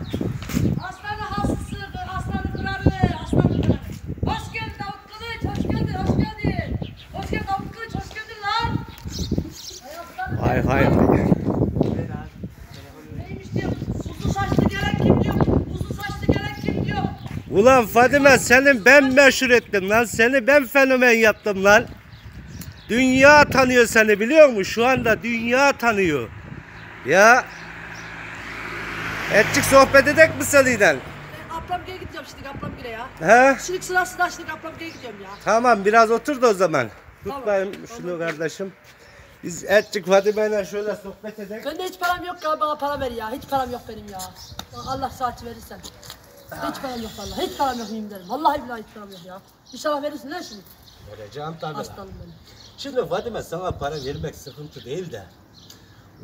Aslanı hastası, aslanı kralı, aslanı kralı. Hoş geldin Davut Kılıç, hoş geldin, hoş geldin. Hoş geldin Davut Kılıç, hoş geldin lan. Hay hay hay. Neymiş diyor, uzun saçlı gelen kim diyor, uzun saçlı gelen kim diyor. Ulan Fadime senin ben meşhur ettim lan. Seni ben fenomen yaptım lan. Dünya tanıyor seni biliyor musun? Şu anda dünya tanıyor. Ya. Etçik sohbet edek mi seninle? Ablamgil'e gideceğim şimdi Ablamgil'e ya. He? Şimdi sırası da şimdi Ablamgil'e gidiyorum ya. Tamam biraz otur da o zaman. Tamam. Tut bakayım şunu kardeşim. Biz Etçik Fadime'yle şöyle sohbet edek. Bende hiç param yok ya bana para ver ya. Hiç param yok benim ya. Allah saati verirsen. Hiç param yok vallahi. Hiç param yok yemin ederim. Vallahi billahi hiç param yok ya. İnşallah verirsin lan şimdi. Vereceğim tabii. lan. Aslanım benim. Şimdi Fadime sana para vermek sıkıntı değil de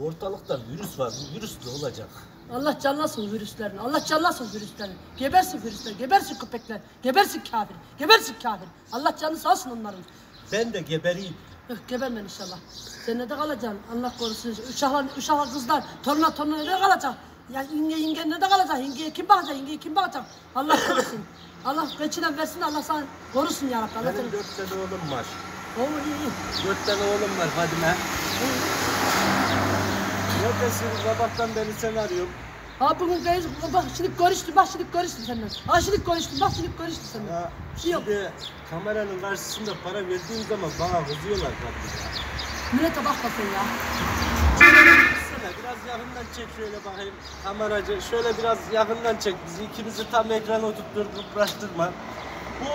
ortalıkta virüs var. Bu virüs ne olacak? Allah canlasın virüslerini. Allah canlasın virüslerini. Gebersin virüsler. Gebersin köpekler. Gebersin kafir. Gebersin kafir. Allah canı sağ olsun onların. Ben de gebereyim. Yok gebermen inşallah. Sen nerede kalacaksın? Allah korusun. Uşaklar, uşaklar kızlar, torunlar torunlar nerede kalacak? Ya yenge yenge nerede kalacak? Yengeye kim bakacak? Yengeye kim bakacak? Allah korusun. Allah geçinen versin Allah sana korusun ya Rabbi. Benim dört tane oğlum var. Oo iyi iyi. Dört tane oğlum var Fadime. Neredesin? Sabahtan beri seni arıyorum. Ha bugün gayet bak şimdi görüştüm bak şimdi görüştüm senden. Ha şimdi görüştüm bak şimdi görüştüm senden. Ya Şey yok. şimdi kameranın karşısında para verdiğim zaman bana kızıyorlar Fadime. Millete bakma sen ya. Biraz yakından çek şöyle bakayım. Kameracı şöyle biraz yakından çek bizi. ikimizi tam ekrana oturttur, kıpraştırma. Bu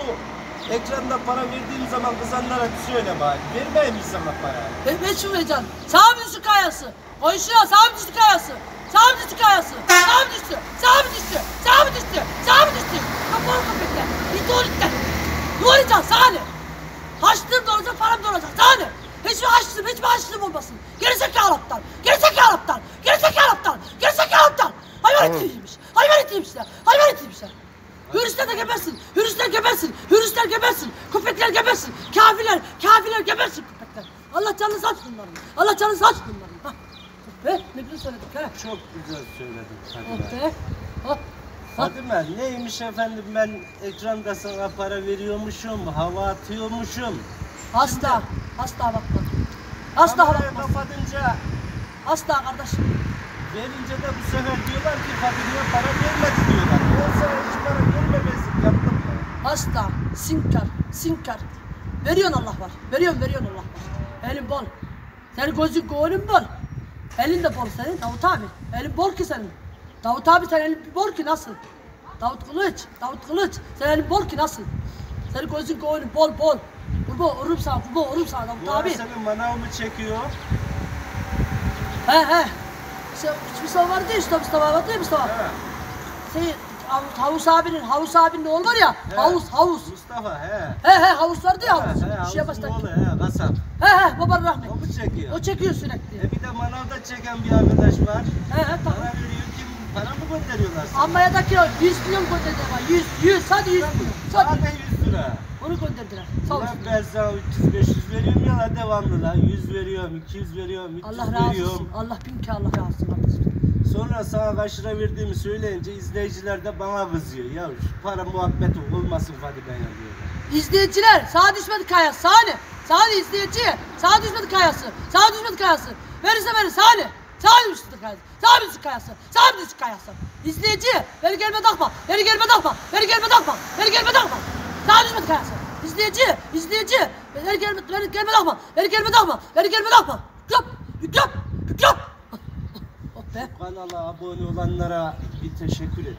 ekranda para verdiğim zaman kızanlara söyle bari. Vermeyeyim mi sana para? Meşhur vereceğim. Sağ mı düştü kayası? Sağ mı düştü kayası? Sağ mı düştü kayası? Mı düştü? Sağ mı düştü? Sağ mı düştü? Kapalı köpekler. Bir doğru gitler. Ne olacak sana ne? Haçlığım da olacak param da olacak sana ne? Hiçbir haçlığım hiçbir haçlığım olmasın. Gerizekalı aptal. Gerizekalı aptal. Gerizekalı aptal. Gerizekalı aptal. Hayvan etiymiş. Hayvan etiymişler. Hayvan etiymişler. Hürüsler de gebersin. Hürüsler gebersin. Hürüsler gebersin. Köpekler gebersin. Kafirler, kafirler gebersin köpekler. Allah canınızı aç bunların. Allah canınızı aç bunların. Oh be, ne güzel söyledik ha. Çok güzel söyledin Oh Fadime. be. Ha. Ha. Fadime neymiş efendim ben ekranda sana para veriyormuşum, hava atıyormuşum. Hasta. Hasta bakma. Hasta Kameraya bakma. kapatınca Hasta kardeşim. verince de bu sefer diyorlar ki Fadime'ye para vermedi diyorlar. Ben sana hiç para vermemezlik yaptım mı? Hasta. Sinkar. Sinkar. Veriyorsun Allah var. Veriyorsun veriyorsun Allah var. Elin bol. Senin gözün gönlün bol. Elin de bol senin Davut abi. Elin bol ki senin. Davut abi sen elin bol ki nasıl? Davut Kılıç. Davut Kılıç. Sen elin bol ki nasıl? Senin gözün gönlün bol bol. Kurbo orum sağ, kurbo orum sağ Davut Bu abi. senin manavımı çekiyor. He he. İşte Mustafa vardı ya işte Mustafa vardı ya Mustafa. He. Şey, Hav- Havus abinin, Havus abinin oğlu var ya. He. Havus, Havus. Mustafa he. He he Havus vardı ya Havus. He, he, Havuz'un baştaki. oğlu he, kasap. He he baban rahmet. O mu çekiyor? O çekiyor sürekli. E bir de manavda çeken bir arkadaş var. He he tamam. Para veriyor kim? Para mı gönderiyorlar sana? Almanya'daki o 100 milyon gönderdiler bana. 100, 100, hadi 100 milyon. Hadi. Zaten 100 lira. Onu gönderdiler. Sağ olsun. ben sana 300-500 veriyorum ya la devamlı la. 100 veriyorum, 200 veriyorum, 300 Allah razı veriyorum. olsun. Allah bin ki Allah razı olsun. Sonra sana kaç lira verdiğimi söyleyince izleyiciler de bana kızıyor. Ya şu para muhabbeti olmasın Fadime ya diyorlar. İzleyiciler sağa düşmedi kayası. Sağa ne? Sağa ne izleyici? Sağa düşmedi kayası. Sağa düşmedi kayası. Verirse verir. Sağa ne? Sağa düşmedi kayası. Sağa düştü kayası. Sağa düştü kayası. İzleyici. Beni gelme takma. Beni gelme takma. Beni gelme takma. Beni gelme takma. Sağa düşmedi kayası. İzleyici. İzleyici. Beni gelme, beni gelme takma. Beni gelme takma. Beni gelme takma. Yüklop. Yüklop. Yüklop. Be. Kanala abone olanlara bir teşekkür et.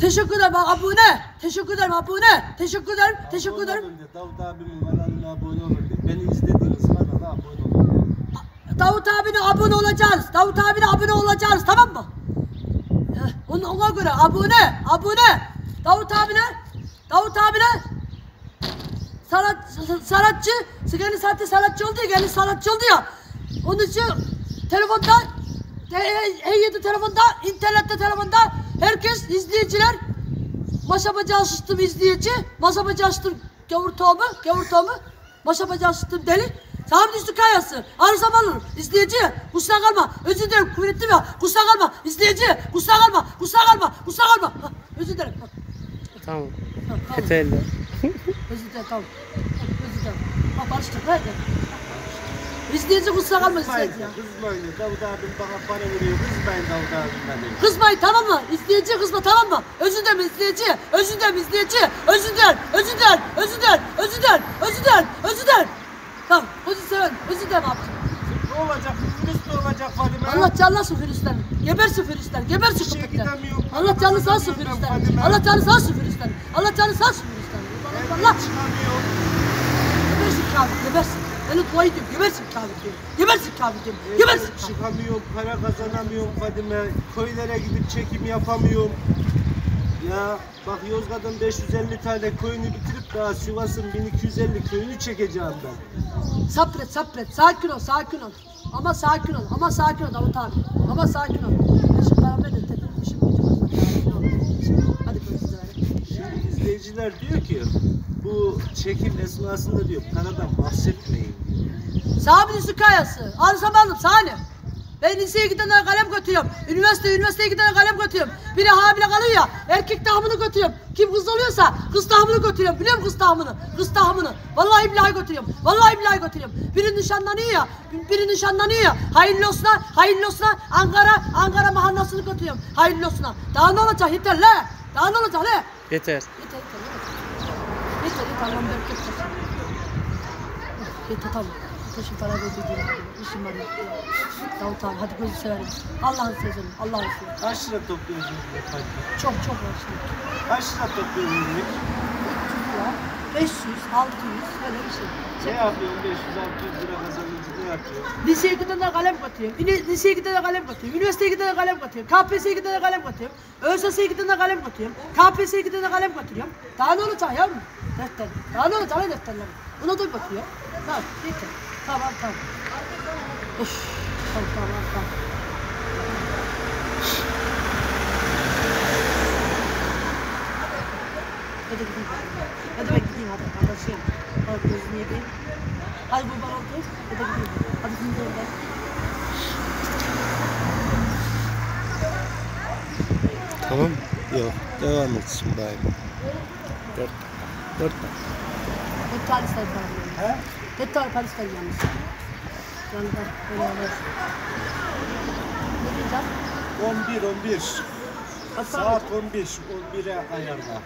Teşekkür ederim abone. Teşekkür ederim abone. Teşekkür ederim. Teşekkür Abone ederim. olun de, Davut abimin kanalına abone olun de. Beni izlediğiniz kanala abone olun de. Davut abine abone olacağız. Davut abine abone olacağız tamam mı? Ona, ona göre abone, abone. Davut abine, Davut abine sanat, sanatçı, kendi saatte sanatçı oldu ya, kendi sanatçı oldu ya. Onun için telefonda, E7 telefonda, internette telefonda herkes izleyiciler. Maşa bacağı açtım izleyici, masa bacağı açtım gavur tohumu, gavur tohumu, maşa bacağı açtım deli. Sağım düştü kayası, arısam alırım, izleyici, kusura kalma, özür dilerim, ettim ya, kusura kalma, izleyici, kusura kalma, kusura kalma, kusura Tamam. Ha, tamam. Yeterli. Özür dilerim tamam. Özür dilerim. Ha barıştık nerede? İzleyici kusura kalma Kızmayın, izleyici ya. kızmayın. Davut abim bana para veriyor. Kızmayın Davut abimden. dedim. Kızmayın tamam mı? İzleyici kızma tamam mı? Dilerim izleyici. Dilerim izleyici. Özür dilerim. Özür dilerim. Özür dilerim. Tamam. Özür dilerim abicim. Ne olacak? Virüs ne olacak Fadime? Allah canlasın virüslerini. Gebersin virüsler. Gebersin İşe köpekler. gidemiyorum. Allah canlı sağ olsun Gidemiyorum. Fadime. Allah canlı sağ olsun virüsler. Allah canlı sağ olsun virüsler. Allah Allah. Çıkamıyor. Gebersin kafir. Gebersin. Beni dua ediyorum. Gebersin diyorum. Gebersin diyorum. Gebersin kafir. çıkamıyorum, para kazanamıyorum Fadime. Köylere gidip çekim yapamıyorum. Ya bak Yozgat'ın 550 tane köyünü bitirip daha Sivas'ın 1250 köyünü çekeceğim ben. Sabret sabret. Sakin ol sakin ol. Ama sakin ol. Ama sakin ol Davut abi. Ama sakin ol. Şimdi beraber de tek işim gücüm var. Sakin ol. Şimdi Hadi görüşürüz. İzleyiciler diyor ki bu çekim esnasında diyor paradan bahsetmeyin diyor. Sahabenin su kayası. Alırsam aldım sahne. Ben liseye gidene kalem götürüyorum. Üniversite, üniversiteye gidene kalem götürüyorum. Biri hamile kalıyor ya, erkek tahmını götürüyorum. Kim kız oluyorsa kız tahmını götürüyorum. Biliyor musun kız tahmını? Kız tahmını. Vallahi billahi götürüyorum. Vallahi billahi götürüyorum. Biri nişanlanıyor ya, biri nişanlanıyor ya. Hayırlı olsun, hayırlı olsun. Ankara, Ankara mahallesini götürüyorum. Hayırlı olsun. Daha ne olacak yeter le. Daha ne olacak le. Yeter yeter yeter. Yeter yeter lan bereket versin. Yeter tamam. Yeter şimdi para verdiğim işim var. ya. Davut abi hadi gözü severim. Allah'ın sözünü. Allah'ın sözünü. Kaç lira topluyorsunuz? Çok çok var şimdi. Kaç lira topluyorsunuz? 300 lira, 500, 600 öyle bir şey. Ne yapıyorsun 500-600 lira kazanınca ne yapıyorsun? Liseye gidene kalem katıyorum. Liseye gidene kalem katıyorum. Üniversiteye gidene kalem katıyorum. KPSS'ye gidene kalem katıyorum. ÖSS'ye gidene kalem katıyorum. KPSS'ye gidene kalem katıyorum. Daha ne olacak yavrum? Defter. Olacak lan defterler? Buna da bakıyor. Tamam, yeter. Tamam, tamam. Üf, tamam, tamam, tamam. Hadi gideyim. Hadi ben gideyim hadi. Kardeşim. Hadi gözünü yedeyim. Hadi bu bana. Hadi gideyim. Hadi şimdi orada. Tamam. Yok. Devam et şimdi abi. Dört. Dört. Hep tane ister falan. He? Hep tane para ister yalnız. Yani ben öyle olur. Ne diyeceğim? 11 11. Kaç para Saat alacağım? 11. 11'e ayarla.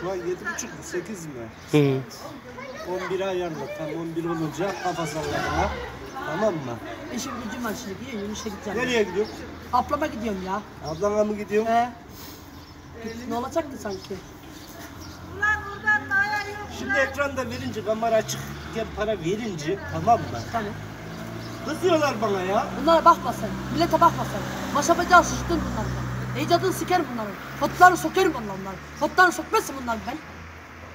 Şu an 7.30 mu 8 mi? Hı. 11'e ayarla. Tam 11 olunca kafa sallama. Tamam mı? İşim gücüm var şimdi. Gidiyorum yürüyüşe gideceğim. Nereye gidiyorsun? Ablama gidiyorum ya. Ablana mı gidiyorsun? Ee, ne olacaktı sanki? Şimdi ekranda verince kamera açıkken para verince tamam mı? Tamam. Kızıyorlar bana ya. Bunlara bakma sen. Millete bakma sen. Maşa bacağı sıçtın bunlardan. İcadını sikerim bunların. Fotlarını sokarım onların. Fotlarını sokmazsın bunlar ben.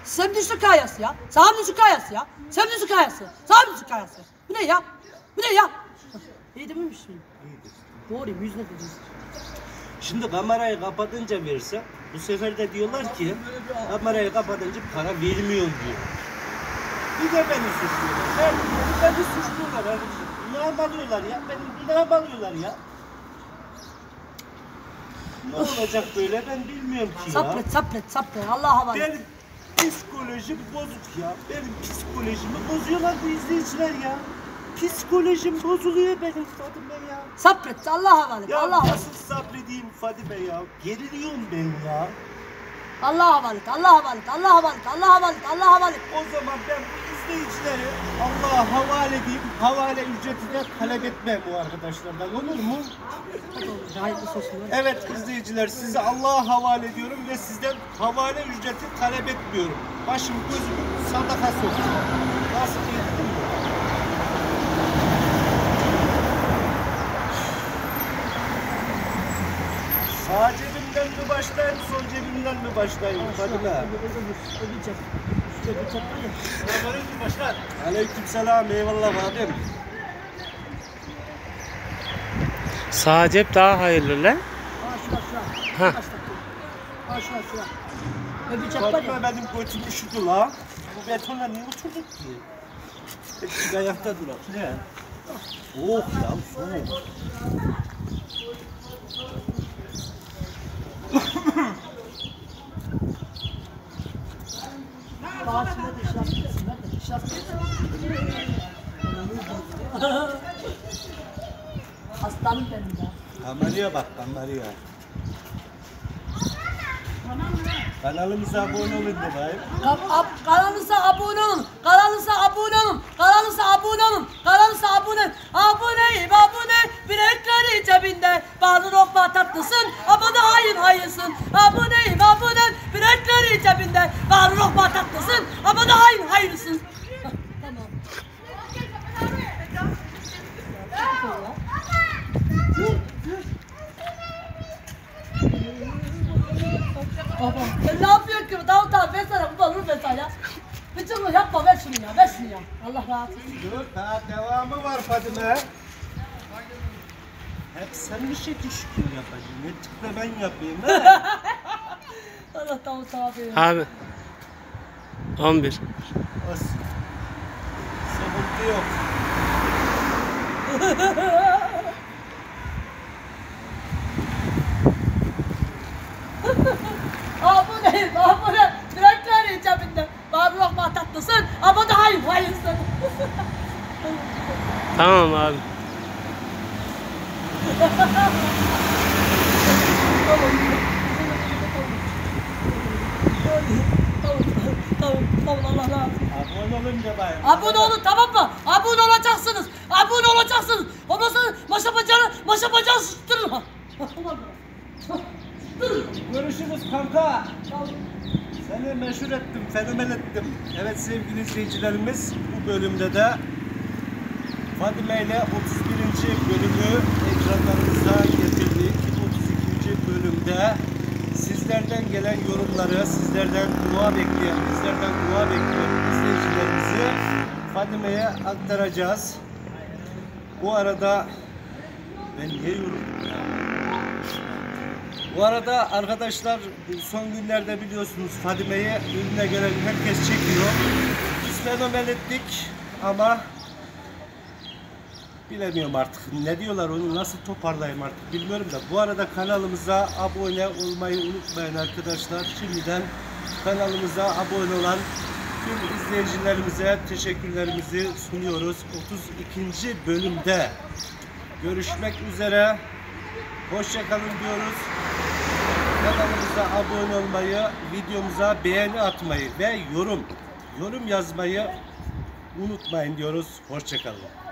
Sen düştü kayası ya. Sağım düştü kayası ya. Sen düştü kayası. Sağım düştü kayası. Bu ne ya? Bu ne ya? İyi dememiş miyim? Doğru yüzüne dediniz. Şimdi kamerayı kapatınca verse bu sefer de diyorlar ki kamerayı kapatınca para vermiyor diyor. Bir de beni suçluyorlar. Her gün beni suçluyorlar arkadaşlar. Ne alıyorlar ya? Beni ne alıyorlar ya? Ne olacak böyle ben bilmiyorum ki ya. Sabret sabret sabret. Allah'a havale. Benim psikolojim bozuk ya. Benim psikolojimi bozuyorlar bu izleyiciler ya. Psikolojim bozuluyor benim Fadime ya. Sabret Allah'a havale. Ya havale. nasıl sabredeyim Fadime ya? Geriliyorum ben ya. Allah'a havale. Allah'a havale. Allah'a havale. Allah'a havale. Allah'a havale. O zaman ben bu izleyicileri Allah'a havale edeyim. Havale ücreti de talep etmem bu arkadaşlardan olur mu? Hayırlısı olsun. Evet izleyiciler sizi Allah'a havale ediyorum ve sizden havale ücreti talep etmiyorum. Başım gözüm sadakası olsun. Nasıl diyelim Sağ cebimden mi başlayayım, sol cebimden mi başlayayım Fadime? Ödeyeceğim. Ödeyeceğim. Hadi. Aleyküm selam, eyvallah abim. Sağ cep daha hayırlı lan. Ha. Ya. benim götüm üşüdü la. Bu betona niye oturduk ki? Hep ayakta durak. Ne? Oh ya soğuk. Bağışına da şaf gitsinler de. Şaf Hastanım bak kameraya. Kanalımıza abone olun de bayım. Kanalımıza abone olun. Kanalımıza abone olun. Kanalımıza abone olun. Kanalımıza abone olun. Aboneyim abone. Bilekleri cebinde. Bağlı lokma tatlısın. Hayırsın. Aboneyim abone. Bilekleri cebinde. Bağlı lokma tatlısın. Abone hayır hayırsın. Tamam. Baba ne yapıyorsun ki? Tamam tamam ben sana bu balonu ben sana. Bütün bunu yapma ver şunu ya ver şunu ya. Allah razı olsun. Dur daha devamı var Fadime. Hep sen mi şekil şükür yapacaksın? Ne tıkla ben yapayım he? Allah tamam sana verin. Abi. 11. Olsun. Sıkıntı yok. Abone abone. Bilekleri cebinde. Bağlı lokma tatlısın. Abone hayır hayırsın. Tamam abi. Tamam tamam tamam Allah razı olsun. Abone olun tamam mı? Abone olacaksınız. Abone olacaksınız. Sonra maşa bacağını, maşa bacağını ha. Görüşürüz kanka. Seni meşhur ettim, fenomen ettim. Evet sevgili izleyicilerimiz bu bölümde de Fadime ile 31. bölümü ekranlarınıza getirdik. 32. bölümde sizlerden gelen yorumları, sizlerden dua bekleyen, bizlerden dua bekleyen izleyicilerimizi Fadime'ye aktaracağız. Bu arada ben niye yoruldum ya? Bu arada arkadaşlar son günlerde biliyorsunuz Fadime'yi önüne gelen herkes çekiyor. Biz fenomen ettik ama bilemiyorum artık. Ne diyorlar onu nasıl toparlayayım artık bilmiyorum da. Bu arada kanalımıza abone olmayı unutmayın arkadaşlar. Şimdiden kanalımıza abone olan tüm izleyicilerimize teşekkürlerimizi sunuyoruz. 32. bölümde görüşmek üzere. Hoşçakalın diyoruz. Kanalımıza abone olmayı, videomuza beğeni atmayı ve yorum yorum yazmayı unutmayın diyoruz. Hoşçakalın.